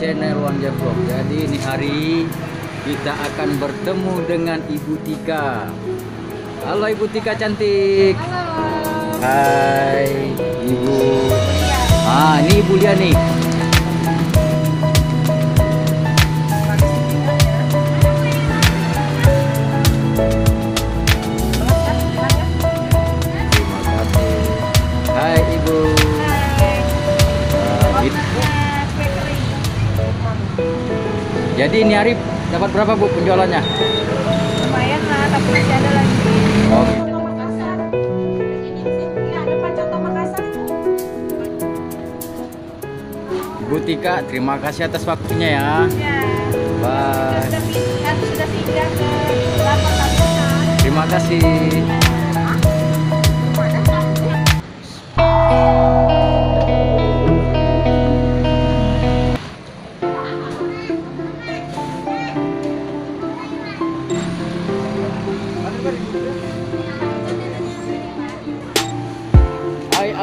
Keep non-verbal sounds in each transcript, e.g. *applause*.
channel Wanja Vlog. Jadi ini hari kita akan bertemu dengan Ibu Tika. Halo Ibu Tika cantik. Halo. Hai Ibu. Iya. Ah ini Ibu Lia nih. Jadi ini hari dapat berapa Bu penjualannya? Lumayan lah, tapi masih ada lagi. Oh, tuh. Ibu Tika, terima kasih atas waktunya ya. Ya. Bye. Sudah pindah, sudah singgah ke. Terima kasih.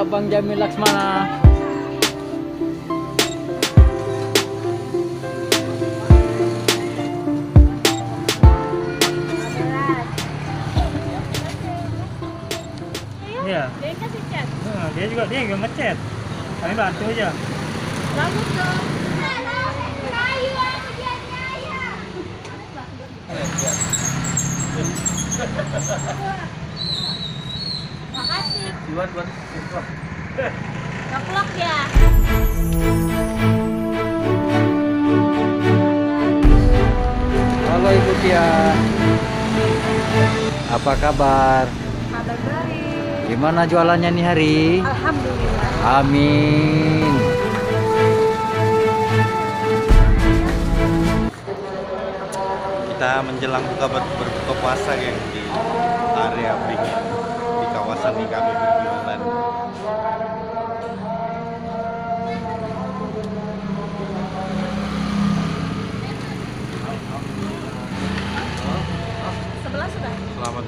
Abang Jamil Laksmana. Iya. Dia kasih chat. Nah, dia juga dia juga ngechat. Kami bantu aja. Bagus dong. Buat buat. Ngeplok ya. Halo Ibu Tia. Apa kabar? Kabar baik. Gimana jualannya nih hari? Alhamdulillah. Amin. kita menjelang buka ber- berbuka puasa yang di area pinggir di kawasan ini kami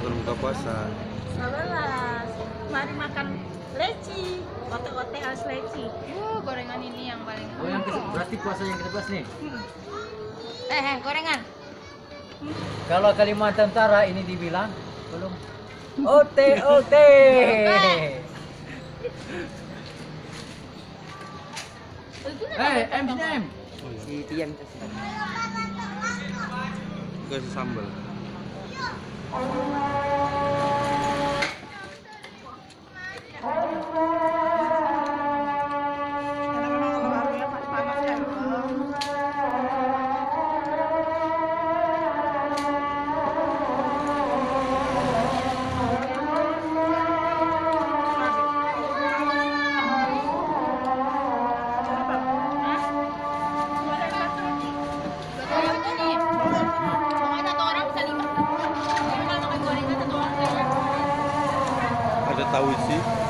selamat berbuka puasa Sebelas. Mari makan leci. Ote-ote harus leci. Uh, gorengan ini yang paling. Oh yang ke- berarti puasa yang ke-11 nih. Eh, eh, gorengan. Kalau Kalimantan Utara ini dibilang belum *laughs* ote ote. Eh, M M. Si Tian kasih. kasih sambal là aussi.